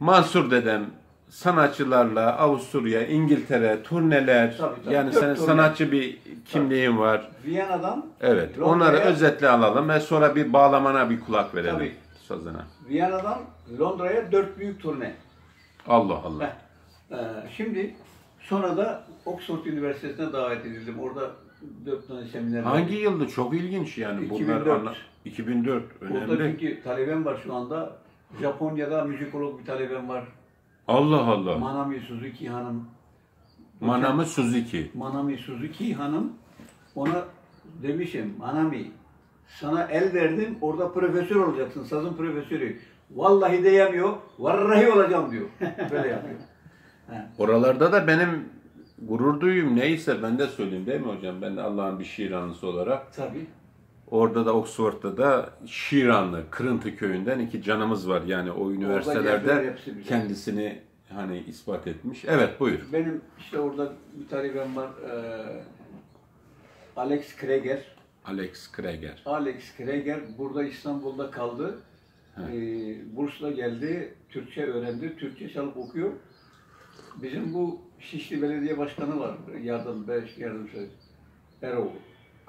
Mansur dedem sanatçılarla Avusturya, İngiltere, turneler Tabii, tabii. yani senin turne. sanatçı bir kimliğin var. Viyana'dan Evet. Londra'ya- Onları özetle alalım ve sonra bir bağlamana bir kulak verelim Tabii. sazına. Viyana'dan Londra'ya dört büyük turne. Allah Allah. Heh. Ee, şimdi sonra da Oxford Üniversitesi'ne davet edildim. Orada dört tane seminer. Hangi yıldı? Çok ilginç yani. Bunlar 2004. anla- 2004 Burada önemli. çünkü talebem var şu anda. Japonya'da müzikolog bir talebem var. Allah Allah. Manami Suzuki Hanım. Manami Suzuki. Manami Suzuki Hanım ona demişim Manami sana el verdim orada profesör olacaksın sazın profesörü. Vallahi diyemiyor. Vallahi olacağım diyor. Böyle yapıyor. Oralarda da benim gurur duyum neyse ben de söyleyeyim değil mi hocam? Ben de Allah'ın bir şiranlısı olarak. Tabii. Orada da Oxford'da da Şiranlı, Kırıntı köyünden iki canımız var. Yani o üniversitelerde kendisini hani ispat etmiş. Evet buyur. Benim işte orada bir talebem var. Alex Kreger. Alex Kreger. Alex Kreger burada İstanbul'da kaldı. Ee, bursla geldi, Türkçe öğrendi, Türkçe çalıp okuyor. Bizim bu Şişli Belediye Başkanı var, yardım, beş yardımcı Eroğlu.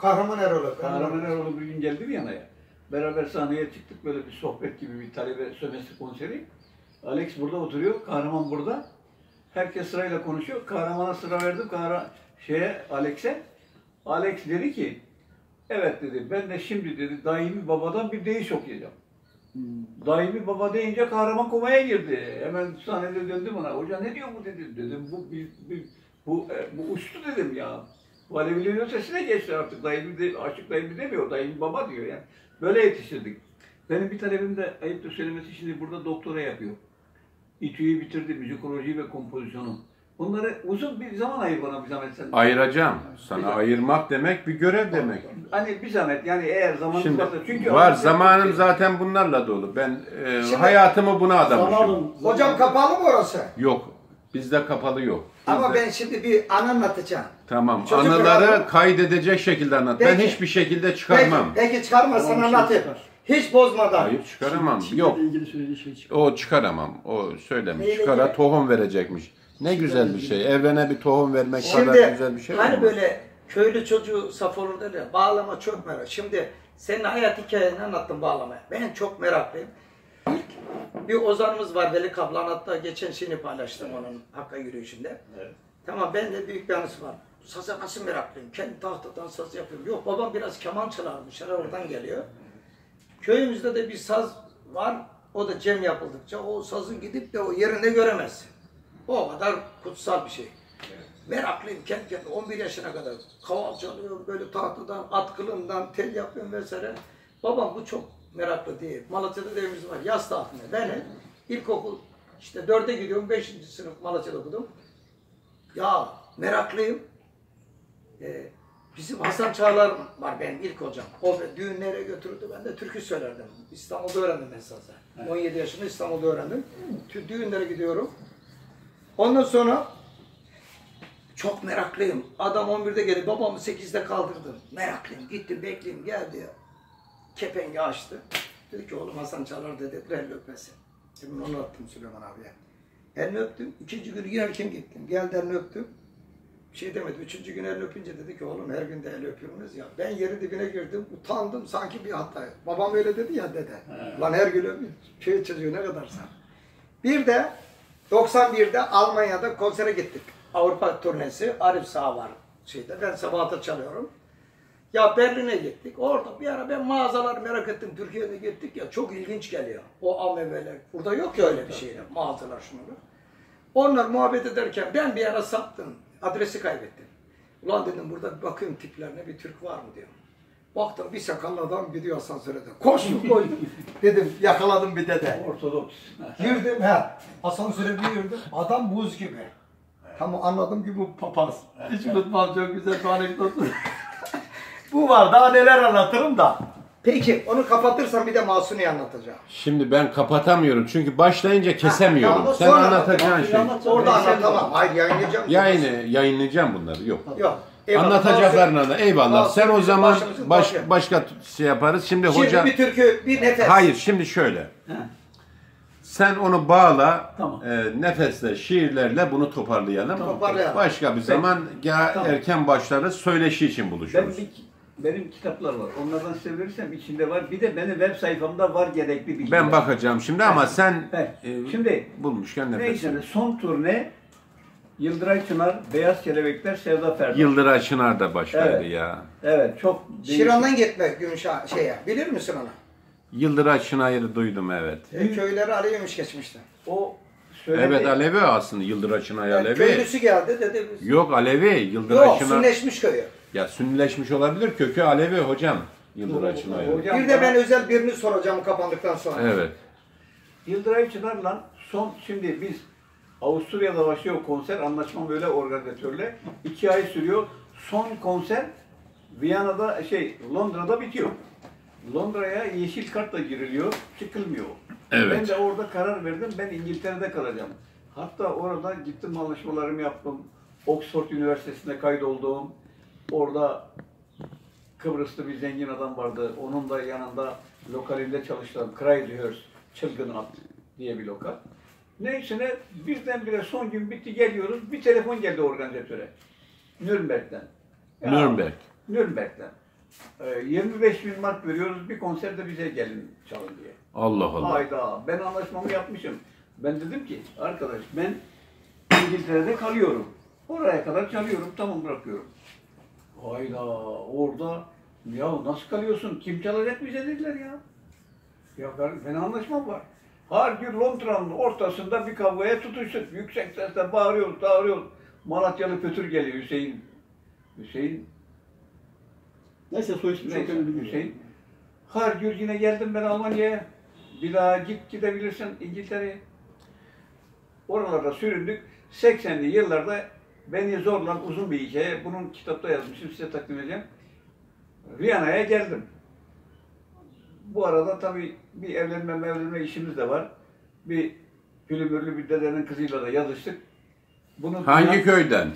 Kahraman Erol'a. Kahraman Eroğlu bir gün geldi Viyana'ya. Beraber sahneye çıktık, böyle bir sohbet gibi bir talebe sömestr konseri. Alex burada oturuyor, Kahraman burada. Herkes sırayla konuşuyor. Kahraman'a sıra verdim, Kahraman şeye, Alex'e. Alex dedi ki, evet dedi, ben de şimdi dedi, daimi babadan bir deyiş okuyacağım. Daimi baba deyince kahraman komaya girdi. Hemen sahnede döndü bana. Hoca ne diyor bu dedi. Dedim bu bir, bir- bu e, bu uçtu dedim ya. Bu Aleviliğin ötesine geçti artık. Daimi de, aşık daimi demiyor. Daimi baba diyor yani. Böyle yetiştirdik. Benim bir talebim de ayıptır söylemesi şimdi burada doktora yapıyor. İTÜ'yü bitirdi. Müzikoloji ve kompozisyonu. Bunları uzun bir zaman ayır bana bir zahmet sen. Ayıracağım. Sana Güzel. ayırmak demek bir görev demek. Hani bir zahmet yani eğer zamanınız Şimdi varsa. Çünkü var zamanım zaten bunlarla dolu. Ben e, Şimdi- hayatımı buna adamışım. Zamanım. Hocam kapalı mı orası? Yok. Bizde kapalı yok. Ama ben şimdi bir an anlatacağım. Tamam. Çocuk Anıları programı- kaydedecek şekilde anlat. Ben Peki. hiçbir şekilde çıkarmam. Peki, peki çıkarmazsan Tamam, şey anlatayım. çıkar. Hiç bozmadan. Hayır çıkaramam. Çin'le Yok. ilgili söylediği şey çıkar. O çıkaramam. O söylemiş. Neyle Çıkara ilgili? tohum verecekmiş. Ne güzel bir şey. Evrene bir tohum vermek kadar Şimdi güzel bir şey hani mi? böyle köylü çocuğu saf olur derler. Bağlama çok merak. Şimdi senin hayat hikayeni anlattım bağlamaya. Ben çok meraklıyım. Bir ozanımız var Veli Kaplan hatta geçen şeyini paylaştım onun Hakka yürüyüşünde. Tamam ben de büyük bir anısı var. Saza nasıl meraklıyım. Kendi tahtadan saz yapıyorum. Yok babam biraz keman çalarmış. Herhalde oradan geliyor. Köyümüzde de bir saz var. O da cem yapıldıkça o sazı gidip de o yerinde göremezsin. O kadar kutsal bir şey. Meraklıyım kendi kendime 11 yaşına kadar. Kaval çalıyorum böyle tahtadan, atkılından, tel yapıyorum vesaire. Babam bu çok meraklı değil. Malatya'da da evimiz var. Yaz tahtında. Ben de ilkokul işte dörde gidiyorum. Beşinci sınıf Malatya'da okudum. Ya meraklıyım. Ee, bizim Hasan Çağlar var benim ilk hocam. O düğünlere götürürdü. Ben de türkü söylerdim. İstanbul'da öğrendim esasen. 17 yaşında İstanbul'da öğrendim. Düğünlere gidiyorum. Ondan sonra çok meraklıyım. Adam 11'de geldi. Babamı 8'de kaldırdım. Meraklıyım. Gittim bekleyeyim geldi. Kepengi açtı. Dedi ki oğlum Hasan Çağlar dedi. El öpmesin. Şimdi onu attım Süleyman abiye. Elini öptüm. İkinci günü girerken gittim. Geldi elini öptüm. Bir şey demedi. Üçüncü gün elini öpünce dedi ki oğlum her gün de el öpüyorsunuz ya. Ben yeri dibine girdim. Utandım sanki bir hata. Babam öyle dedi ya dede. Lan her gün öpüyor. Şey çocuğu ne kadar sen. Bir de 91'de Almanya'da konsere gittik. Avrupa turnesi. Arif Sağ var şeyde. Ben sabahta çalıyorum. Ya Berlin'e gittik. Orada bir ara ben mağazalar merak ettim. Türkiye'de gittik ya çok ilginç geliyor. O AVM'ler. Burada yok ya öyle bir şey. Mağazalar şunları. Onlar muhabbet ederken ben bir ara saptım. Adresi kaybettim. Ulan dedim burada bir bakıyorum tiplerine bir Türk var mı diyorum. Baktım bir sakallı adam gidiyor asansöre de. Koştum koştum. dedim yakaladım bir dede. Ortodoks. Girdim ha. Asansöre bir girdim. Adam buz gibi. Tamam anladım ki bu papaz. Hiç unutmam çok güzel bir anekdot. bu var daha neler anlatırım da. Peki onu kapatırsan bir de Masuni'yi anlatacağım. Şimdi ben kapatamıyorum çünkü başlayınca kesemiyorum. tamam, Sen sonra anlatacağın şey. Orada anlatamam. Hayır yayınlayacağım. Yayını yayınlayacağım bunları. Yok. Yok. Eyvallah. Anlatacaklarına da eyvallah. Sen o zaman başımızın baş, başka şey yaparız. Şimdi, Şimdi hoca bir türkü, bir nefes. Hayır şimdi şöyle. Sen onu bağla, Tamam. e, nefesle, şiirlerle bunu toparlayalım. Toparlayalım. Başka bir zaman ya Tamam. erken başlarız, söyleşi için Ben buluşuruz. bir, benim kitaplar var. Onlardan size verirsem içinde var. Bir de benim web sayfamda var gerekli bilgiler. Ben bakacağım şimdi ama sen Evet. e, Şimdi bulmuşken nefes. neyse son turne Yıldıray Çınar, Beyaz Kelebekler, Sevda Ferdi. Yıldıray Çınar da başladı Evet. ya. Evet çok değişik. Şiran'dan gitmek Gümüşhane şeye. Bilir misin onu? Yıldıray Çınar'ı duydum evet. E, köyleri arıyormuş geçmişte. O söyledi. Evet Alevi aslında Yıldıray Çınar Yani Alevi. köylüsü geldi dedi. biz- Yok Alevi. Yıldıray Yok Çınar. sünneşmiş köyü. Ya sünnileşmiş olabilir. Kökü Alevi hocam. Yıldıray Çınar. Hocam Bir de ben özel birini soracağım kapandıktan sonra. Evet. Yıldıray Çınar'la son şimdi biz Avusturya'da başlıyor konser anlaşma böyle organizatörle. iki ay sürüyor. Son konser Viyana'da şey Londra'da bitiyor. Londra'ya yeşil kartla giriliyor, çıkılmıyor. Evet. Ben de orada karar verdim. Ben İngiltere'de kalacağım. Hatta orada gittim anlaşmalarımı yaptım. Oxford Üniversitesi'nde kaydoldum. Orada Kıbrıs'ta bir zengin adam vardı. Onun da yanında lokalinde çalıştım. Crazyhurst, Çılgın At diye bir lokal. Neyse ne birdenbire son gün bitti geliyoruz. Bir telefon geldi organizatöre. Nürnberg'den. Ya, Nürnberg. Nürnberg'den. Ee, 25 bin mark veriyoruz. Bir konserde bize gelin çalın diye. Allah Allah. Hayda ben anlaşmamı yapmışım. Ben dedim ki arkadaş ben İngiltere'de kalıyorum. Oraya kadar çalıyorum tamam bırakıyorum. Hayda orada ya nasıl kalıyorsun? Kim çalacak bize dediler ya. Ya ben, ben anlaşmam var. Her gün Londra'nın ortasında bir kavgaya tutuştuk. Yüksek sesle bağırıyoruz, bağırıyoruz. Malatyalı Pötür geliyor Hüseyin. Hüseyin Neyse soy ismi çok önemli. Hüseyin. Har gür yine geldim ben Almanya'ya. Bir daha git gidebilirsin İngiltere'ye. Oralarda süründük. 80'li yıllarda beni zorla uzun bir hikaye. Bunun kitapta yazmışım size takdim edeceğim. Viyana'ya geldim. Bu arada tabii bir evlenme mevlenme işimiz de var. Bir Pülümürlü bir dedenin kızıyla da yazıştık. Bunu Hangi köyden?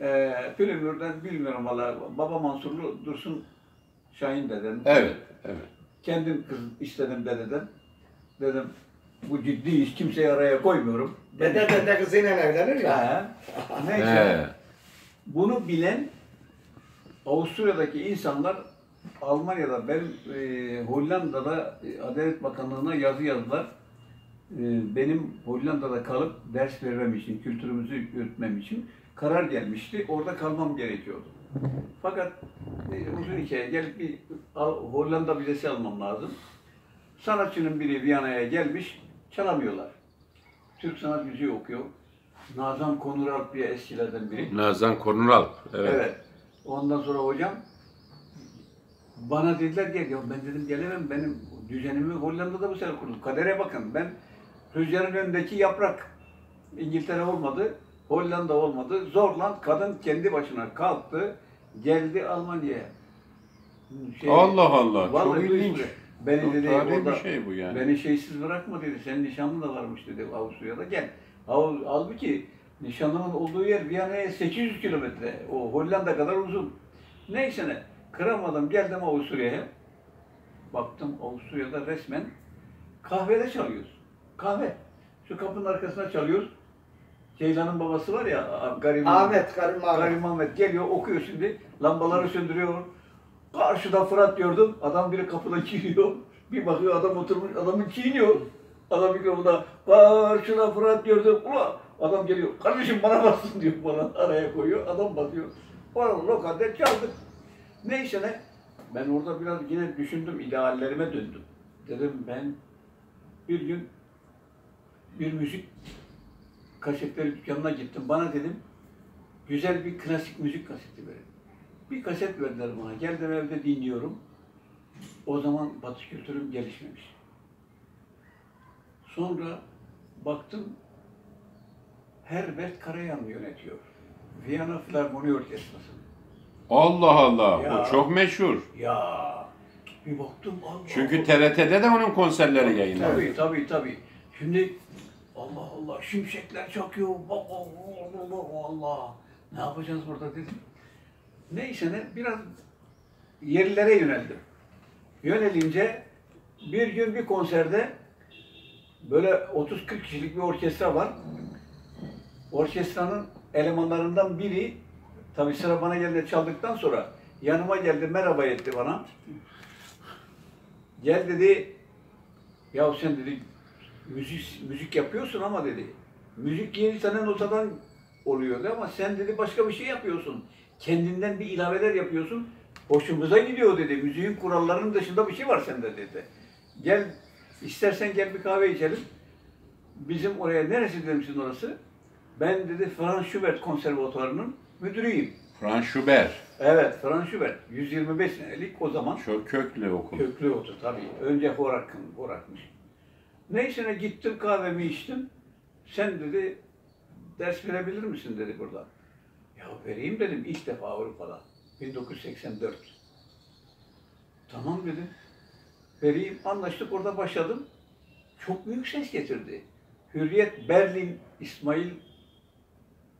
ee, Pülümür'den bilmiyorum valla. Baba Mansurlu Dursun Şahin dedem. Evet. Evet. Kendim kız istedim dededen. Dedim bu ciddi iş kimseyi araya koymuyorum. Dede dede kızıyla evlenir ya. He. Neyse. He. Bunu bilen Avusturya'daki insanlar Almanya'da ben e, Hollanda'da e, Adalet Bakanlığı'na yazı yazdılar. E, benim Hollanda'da kalıp ders vermem için, kültürümüzü yürütmem için karar gelmişti. Orada kalmam gerekiyordu. Fakat e, uzun hikaye gelip bir Hollanda vizesi almam lazım. Sanatçının biri Viyana'ya gelmiş, çalamıyorlar. Türk sanat müziği okuyor. Nazan Konuralp diye eskilerden biri. Nazan Kornuralp. Evet. Evet. Ondan sonra hocam bana dediler gel ya ben dedim gelemem benim düzenimi Hollanda'da bu sene kurdum. Kadere bakın ben rüzgarın önündeki yaprak İngiltere olmadı, Hollanda olmadı. Zorla kadın kendi başına kalktı, geldi Almanya'ya. Şey, Allah Allah, çok ilginç. Beni Çok dedi orada, bir şey bu yani. Beni şeysiz bırakma dedi. Senin nişanlın da varmış dedi Avusturya'da. Gel. Hal- Halbuki nişanlımın olduğu yer Viyana'ya 800 kilometre. O Hollanda kadar uzun. Neyse ne. Kıramadım. Geldim Avusturya'ya. Baktım Avusturya'da resmen kahvede çalıyoruz. Kahve. Şu kapının arkasına çalıyoruz. Ceylan'ın babası var ya Garim Ahmet, Karim Ahmet. Karim Ahmet geliyor okuyor şimdi. Lambaları söndürüyor. Karşıda Fırat gördüm. Adam biri kapıda giriyor. Bir bakıyor adam oturmuş. Adamı çiğniyor. Adam mikrofona karşıda Fırat gördüm. Ula adam geliyor. Kardeşim bana bassın diyor bana. Araya koyuyor. Adam basıyor. Orada lokalde çaldık. Neyse ne. Ben orada biraz yine düşündüm. ideallerime döndüm. Dedim ben bir gün bir müzik kasetleri dükkanına gittim. Bana dedim güzel bir klasik müzik kaseti verin. Bir kaset verdiler bana. Geldim evde dinliyorum. O zaman Batı kültürüm gelişmemiş. Sonra baktım Herbert Karayan yönetiyor. Viyana Filarmoni Orkestrası. Allah Allah. Ya. O çok meşhur. Ya bir baktım Allah Çünkü TRT'de de onun konserleri yayınlanıyor. Tabii tabii tabii. Şimdi Allah Allah şimşekler çakıyor. Allah Allah Allah. Ne yapacağız burada dedim. Ne biraz yerlere yöneldim. Yönelince bir gün bir konserde Böyle 30-40 kişilik bir orkestra var. Orkestranın elemanlarından biri, tabii sıra bana geldi çaldıktan sonra yanıma geldi, merhaba etti bana. Gel dedi, ya sen dedi müzik, müzik yapıyorsun ama dedi, müzik yeni tane notadan oluyor dedi ama sen dedi başka bir şey yapıyorsun. Kendinden bir ilaveler yapıyorsun. Hoşumuza gidiyor dedi. Müziğin kurallarının dışında bir şey var sende dedi. Gel, istersen gel bir kahve içelim. Bizim oraya, neresi dedim sizin orası? Ben dedi Franz Schubert Konservatuvarı'nın müdürüyüm. Franz Schubert. Evet, Franz Schubert. 125 senelik o zaman. Çok köklü okul. Köklü otu tabii. Önce Horak, Horak'mış. Neyse ne gittim kahvemi içtim. Sen dedi ders verebilir misin dedi burada. Ya vereyim dedim ilk defa Avrupa'da. 1984. Tamam dedim. Vereyim anlaştık orada başladım. Çok büyük ses getirdi. Hürriyet Berlin İsmail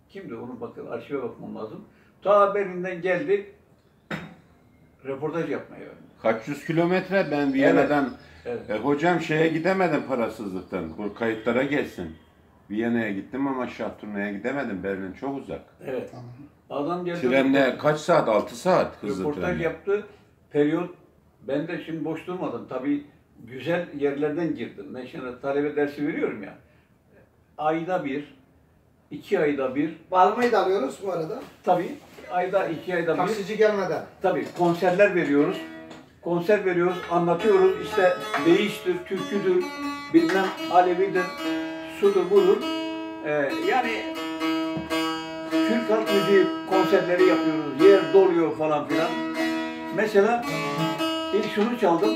kimdi onu bakın arşive bakmam lazım. Ta Berlin'den geldi röportaj yapmaya. Kaç yüz kilometre ben Viyana'dan Evet. E, hocam şeye gidemedim parasızlıktan. Bu kayıtlara gelsin. Viyana'ya gittim ama Şahturna'ya gidemedim. Berlin çok uzak. Evet. Adam geldi. Trenle kaç saat? 6 saat hızlı Röportaj trenle. yaptı. Periyot ben de şimdi boş durmadım. Tabii güzel yerlerden girdim. Ben şimdi talebe dersi veriyorum ya. Ayda bir, iki ayda bir, Bağlamayı da alıyoruz bu arada. tabii ayda iki ayda bir, Taksici gelmeden. tabii konserler veriyoruz. Konser veriyoruz, anlatıyoruz. İşte değiştir, türküdür, bilmem Alevidir, şudur budur. Ee, yani Türk halk müziği konserleri yapıyoruz. Yer doluyor falan filan. Mesela ilk şunu çaldım.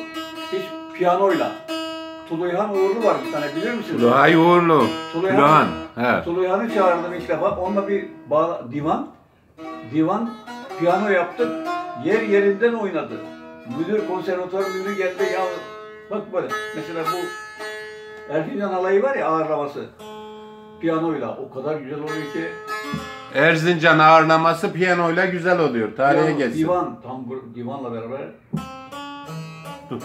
Hiç piyanoyla. Tuluyhan Uğurlu var bir tane bilir misiniz? Tuluhay Uğurlu. Tuluhan. He. Tuluyhan'ı çağırdım ilk defa. Onunla bir bağla, divan. Divan piyano yaptık. Yer yerinden oynadı. Müdür, konservatuvar müdürü geldi ya bak böyle. Mesela bu Erzincan alayı var ya ağırlaması. Piyanoyla o kadar güzel oluyor ki. Erzincan ağırlaması piyanoyla güzel oluyor. Tarihe Piyano, geçsin. Divan, tam divanla beraber. Dur.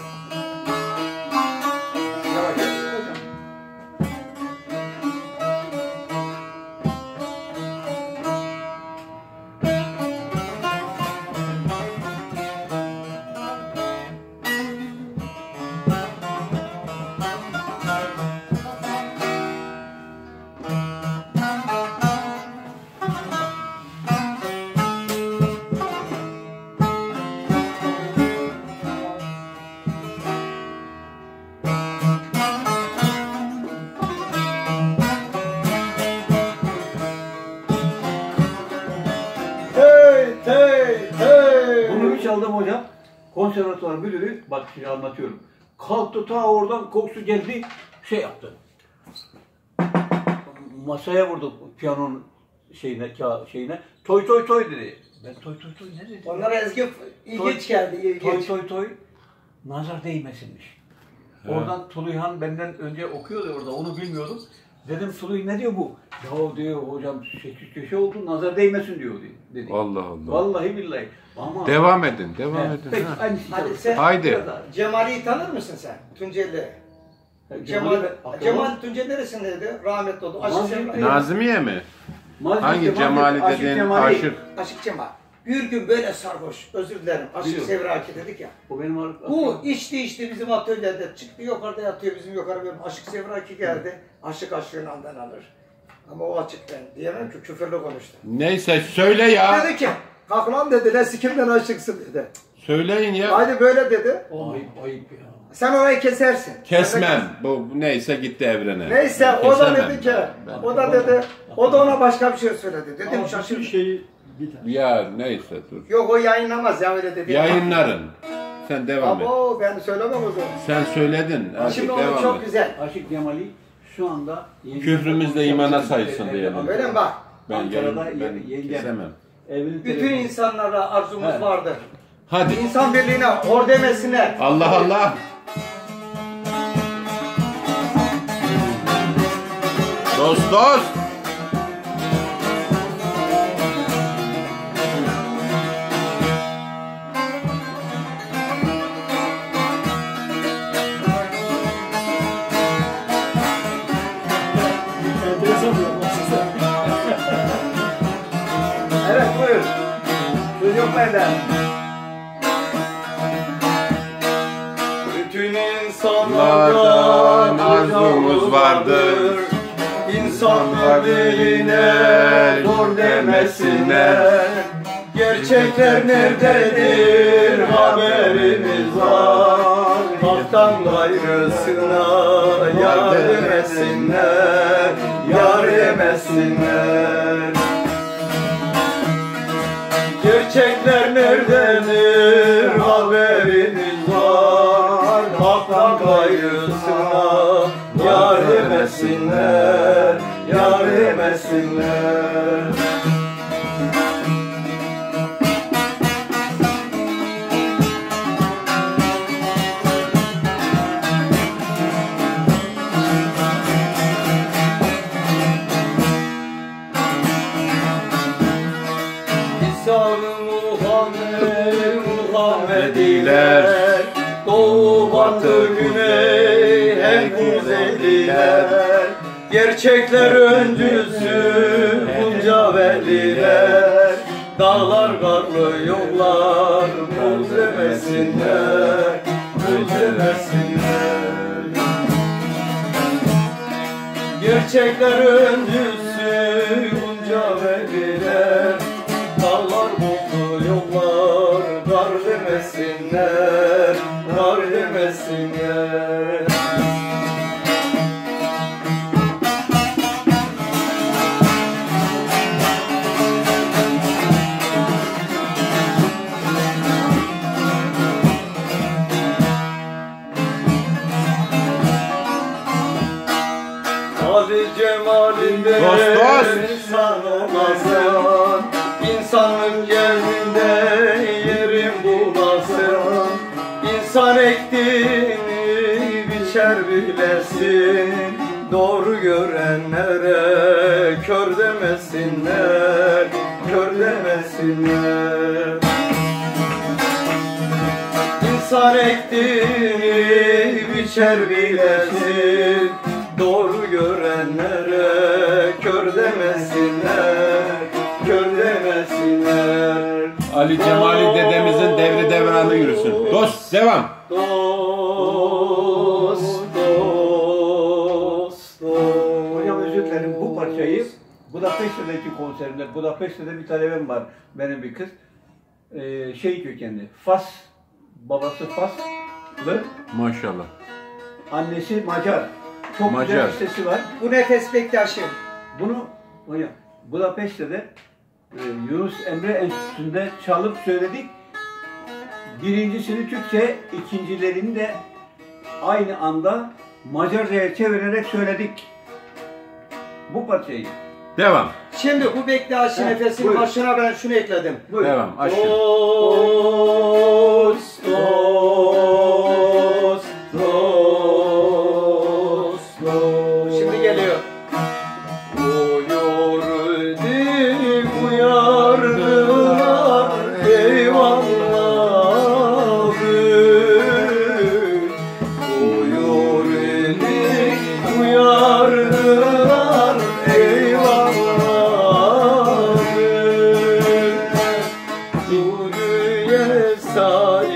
Konservatuvar müdürü, bak şimdi anlatıyorum. Kalktı ta oradan kokusu geldi, şey yaptı. Masaya vurdu piyanonun şeyine, ka- şeyine. Toy toy toy dedi. Ben toy toy toy ne dedim? Onlara ezgi ilginç geldi. Toy ilginç. toy toy nazar değmesinmiş. Oradan Tuluyhan benden önce okuyordu orada onu bilmiyordum. Dedim Tuluy ne diyor bu? Ya diyor hocam sekiz köşe oldu nazar değmesin diyor dedi. Allah Allah. Vallahi billahi. Ama Devam edin, devam He, edin. Peki Ha. aynı Hadi sen Haydi. Cemal'i tanır mısın sen? Tunceli. Cemal, Cemal Tunceli neresindeydi? Rahmetli oldu. Aşık. Nazmiye mi? Hangi Cemali Aşık dediğin Cemali. aşık? Aşık Cemal. Bir gün böyle sarhoş, özür dilerim. Aşık Biliyorum. Sevraki dedik ya. O benim ar- Bu içti içti bizim atölyede. Çıktı yukarıda yatıyor bizim yukarı bölüm. Aşık Sevraki geldi. Aşık aşığın andan alır. Ama o açık ben. Diyemem ki küfürlü konuştu. Neyse söyle ya. Dedi ki kalk lan dedi. Ne sikimden aşıksın dedi. Söyleyin ya. Hadi böyle dedi. Ayıp ayıp ya. Sen orayı kesersin. Kesmem. Bu neyse gitti evrene. Neyse Ben o da kesemem dedi ki, ben. o da dedi, o da ona başka bir şey söyledi. Dedim Ama şaşırdım. şeyi biter. Ya neyse dur. Yok o yayınlamaz ya öyle dedi. Yayınların. Sen devam et. Abo ben söylemem o zaman. Sen söyledin. Hadi Şimdi onu devam çok et. güzel. Aşık Cemali şu anda Küfrümüz de imana saysın diyelim. Öyle mi bak? Ben, yayın, Ankara'da ben ye- yengem. kesemem. Evlilik Bütün telefonu- insanlara arzumuz Evet. vardır. Hadi. İnsan birliğine, hor demesine. Allah Allah. Dost dost. Yok. Bütün Lardan insanlardan arzumuz vardır. İnsan birliğine zor demesinler. Gerçekler nerededir haberimiz var. Haktan gayrısına yar demesinler, yar demesinler. Gerçekler nerededir haberiniz var Haktan gayrısına yar demesinler Yar demesinler kuzeyliler Gerçekler öncüsü bunca veliler. Dağlar, karlı yollar, buz demesinler Buz Gerçekler öncüsü İnsan ektiğini biçer bilesin. Doğru görenlere kör demesinler Kör demesinler. İnsan ektiğini biçer bilesin. Doğru görenlere kör demesinler Ali Cemali dedemizin devri devranı yürüsün. Dost devam. Dost, dost, dost Hocam özür dilerim bu parçayı Budapeşte'deki konserimde, Budapeşte'de bir talebem var benim bir kız. Ee, şey kökenli, Fas, babası Faslı, Maşallah. annesi Macar. Çok Macar. güzel bir sesi var. Bu nefes Bektaş'ım. Bunu hocam Budapeşte'de Yunus Emre Enstitüsü'nde çalıp söyledik. Birincisini Türkçe, ikincilerini de aynı anda Macarca'ya çevirerek söyledik. Bu parçayı. Devam. Şimdi bu Bektaş'ın Ha, nefesinin buyur. başına ben şunu ekledim. Buyurun. Devam. Aşkım. Dost, saw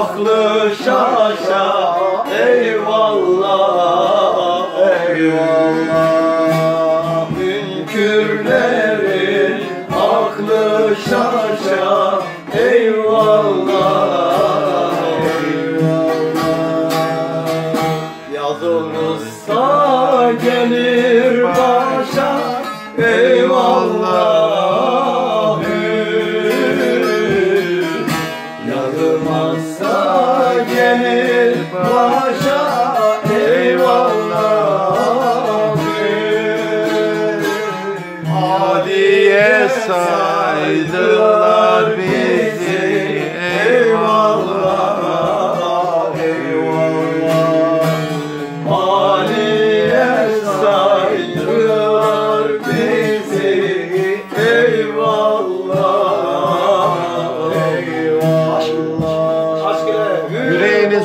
aklı şaşa eyvallah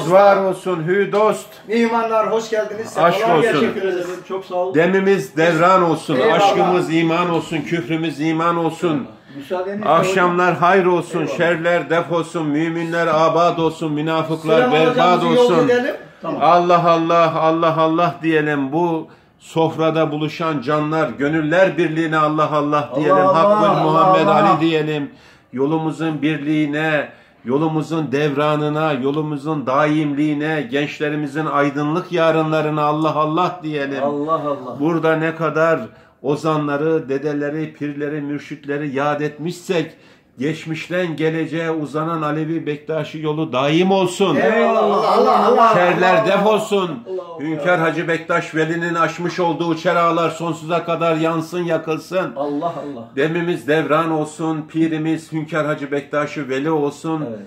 Yüreğiniz var olsun hü dost. Mihmanlar hoş geldiniz. Aşk sefalar olsun. getirdiniz. Teşekkür ederim. Çok sağ olun. Demimiz devran olsun. Eyvallah. Aşkımız iman olsun. Küfrümüz iman olsun. Müsaadenizle Akşamlar hayır olsun. Şerler def olsun. Müminler abad olsun. Münafıklar berbat olsun. edelim. Allah Allah Allah Allah diyelim. Bu sofrada buluşan canlar, gönüller birliğine Allah Allah diyelim. Allah, Hakkın Allah, Muhammed Allah. Ali diyelim. Yolumuzun birliğine, yolumuzun devranına, yolumuzun daimliğine, gençlerimizin aydınlık yarınlarına Allah Allah diyelim. Allah Allah. Burada ne kadar ozanları, dedeleri, pirleri, mürşitleri yad etmişsek geçmişten geleceğe uzanan Alevi Bektaşi yolu daim olsun. Eyvallah. Allah Allah. Şerler def olsun. Hünkar Hacı Bektaş Veli'nin açmış olduğu çerağlar sonsuza kadar yansın, yakılsın. Allah Allah. Demimiz devran olsun, pirimiz Hünkar Hacı Bektaş'ı veli olsun. Evet.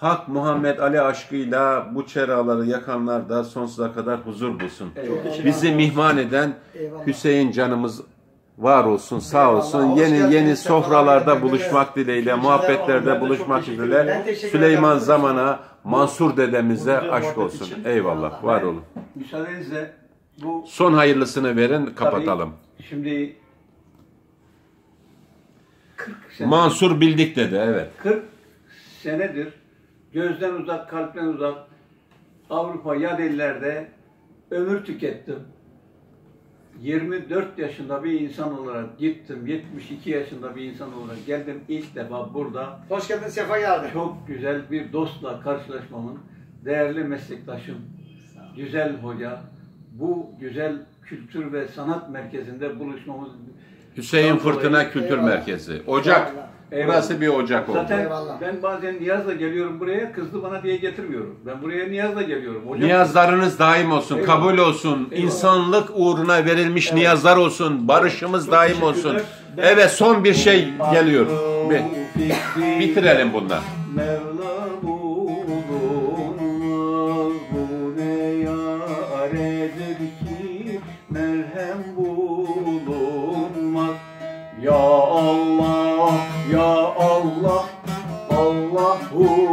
Hak Muhammed Ali aşkıyla bu çeraları yakanlar da sonsuza kadar huzur bulsun. Bizi mihman eden Eyvallah. Hüseyin canımız var olsun, sağ olsun. Yeni yeni sofralarda buluşmak dileğiyle, muhabbetlerde buluşmak dileğiyle. Süleyman. Zaman'a, Mansur dedemize aşk olsun. için. Eyvallah, var olun. müsaadenizle bu Son hayırlısını verin, kapatalım. tabii şimdi 40 sene, Mansur bildik dedi, evet. 40 senedir gözden uzak, kalpten uzak Avrupa yad ellerde ömür tükettim. 24 yaşında bir insan olarak gittim. 72 yaşında bir insan olarak geldim. İlk defa burada Hoş geldin, sefa geldin. çok güzel bir dostla karşılaşmamın değerli meslektaşım, güzel hoca, bu güzel kültür ve sanat merkezinde buluşmamız Hüseyin Fırtına Kültür Eyvallah. Merkezi. Ocak. Eyvallah. Burası bir ocak oldu. Zaten Eyvallah. ben bazen Niyaz'la geliyorum buraya, kızdı bana diye getirmiyorum. Ben buraya Niyaz'la geliyorum. Ocak niyazlarınız daim olsun, Eyvallah. kabul olsun, Eyvallah. insanlık uğruna verilmiş evet. niyazlar olsun, barışımız Çok daim olsun. Ben... Evet son bir şey geliyor. Bir. Bitirelim bundan. Allah Allahu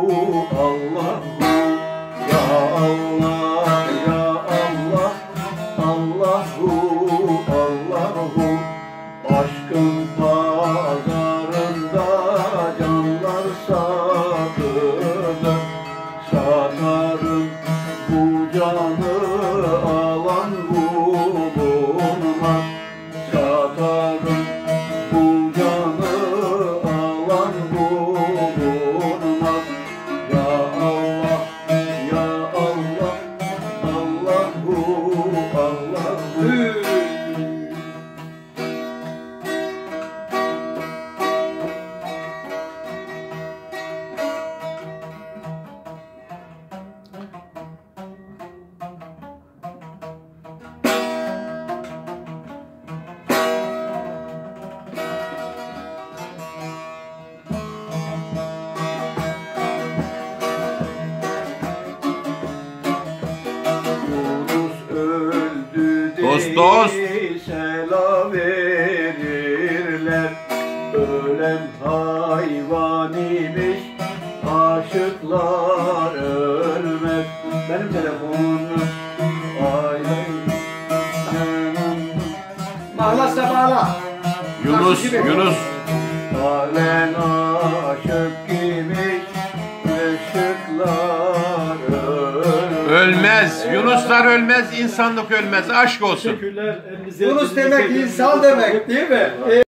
insanlık ölmez. Aşk olsun. Yunus demek insan demek değil mi?